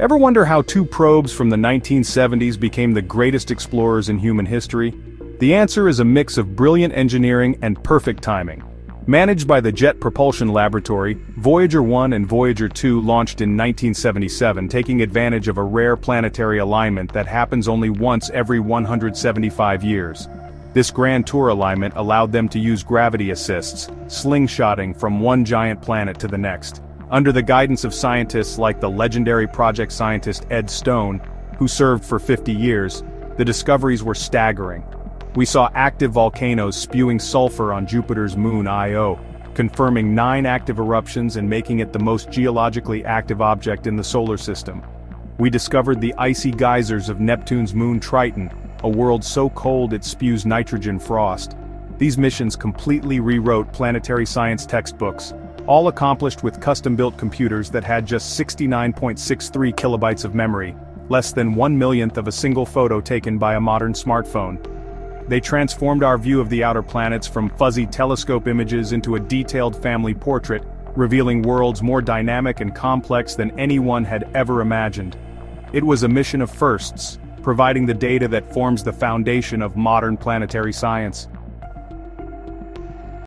Ever wonder how two probes from the 1970s became the greatest explorers in human history? The answer is a mix of brilliant engineering and perfect timing. Managed by the Jet Propulsion Laboratory, Voyager 1 and Voyager 2 launched in 1977 taking advantage of a rare planetary alignment that happens only once every 175 years. This Grand Tour alignment allowed them to use gravity assists, slingshotting from one giant planet to the next. Under the guidance of scientists like the legendary project scientist Ed Stone, who served for 50 years, the discoveries were staggering. We saw active volcanoes spewing sulfur on Jupiter's moon Io, confirming nine active eruptions and making it the most geologically active object in the solar system. We discovered the icy geysers of Neptune's moon Triton, a world so cold it spews nitrogen frost. These missions completely rewrote planetary science textbooks, all accomplished with custom-built computers that had just 69.63 kilobytes of memory, less than one millionth of a single photo taken by a modern smartphone. They transformed our view of the outer planets from fuzzy telescope images into a detailed family portrait, revealing worlds more dynamic and complex than anyone had ever imagined. It was a mission of firsts, providing the data that forms the foundation of modern planetary science.